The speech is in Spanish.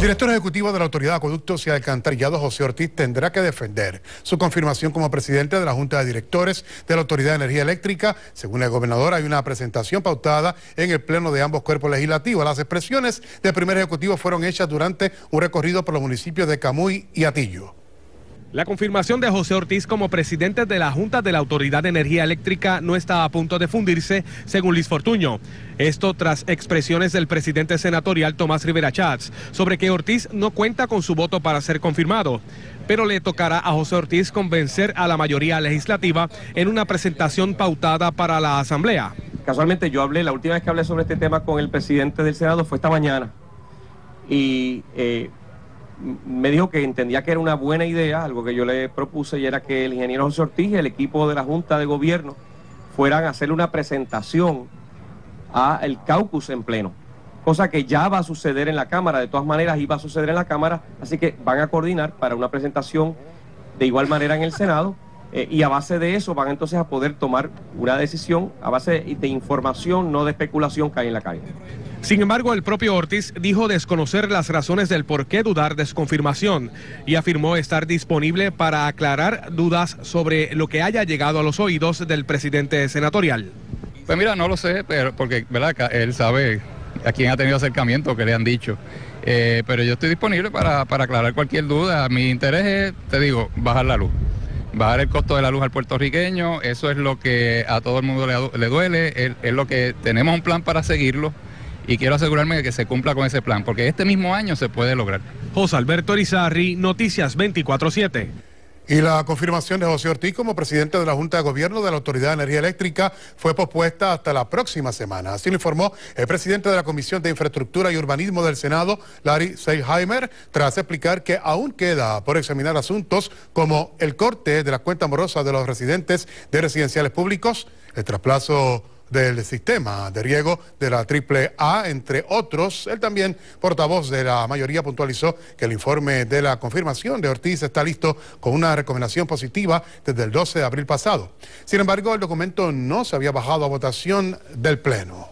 El director ejecutivo de la Autoridad de Acueductos y Alcantarillado, José Ortiz, tendrá que defender su confirmación como presidente de la Junta de Directores de la Autoridad de Energía Eléctrica. Según el gobernador, hay una presentación pautada en el pleno de ambos cuerpos legislativos. Las expresiones del primer ejecutivo fueron hechas durante un recorrido por los municipios de Camuy y Atillo. La confirmación de José Ortiz como presidente de la Junta de la Autoridad de Energía Eléctrica no está a punto de fundirse, según Luis Fortuño. Esto tras expresiones del presidente senatorial Tomás Rivera Chats sobre que Ortiz no cuenta con su voto para ser confirmado, pero le tocará a José Ortiz convencer a la mayoría legislativa en una presentación pautada para la Asamblea. Casualmente yo hablé, la última vez que hablé sobre este tema con el presidente del Senado fue esta mañana. Y eh, me dijo que entendía que era una buena idea, algo que yo le propuse, y era que el ingeniero José Ortiz y el equipo de la Junta de Gobierno fueran a hacerle una presentación al caucus en pleno, cosa que ya va a suceder en la Cámara, de todas maneras iba a suceder en la Cámara, así que van a coordinar para una presentación de igual manera en el Senado, eh, y a base de eso van entonces a poder tomar una decisión a base de información, no de especulación que hay en la calle. Sin embargo, el propio Ortiz dijo desconocer las razones del por qué dudar de su confirmación y afirmó estar disponible para aclarar dudas sobre lo que haya llegado a los oídos del presidente senatorial. Pues mira, no lo sé, pero porque ¿verdad? él sabe a quién ha tenido acercamiento, que le han dicho. Eh, pero yo estoy disponible para, aclarar cualquier duda. Mi interés es, te digo, bajar la luz bajar el costo de la luz al puertorriqueño, eso es lo que a todo el mundo le, duele, es, lo que tenemos un plan para seguirlo y quiero asegurarme de que se cumpla con ese plan, porque este mismo año se puede lograr. José Alberto Irizarri, Noticias 24-7. Y la confirmación de José Ortiz como presidente de la Junta de Gobierno de la Autoridad de Energía Eléctrica fue pospuesta hasta la próxima semana. Así lo informó el presidente de la Comisión de Infraestructura y Urbanismo del Senado, Larry Seiheimer, tras explicar que aún queda por examinar asuntos como el corte de la cuenta amorosa de los residentes de residenciales públicos, el trasplazo del sistema de riego de la AAA, entre otros. Él también, portavoz de la mayoría, puntualizó que el informe de la confirmación de Ortiz está listo con una recomendación positiva desde el 12 de abril pasado. Sin embargo, el documento no se había bajado a votación del Pleno.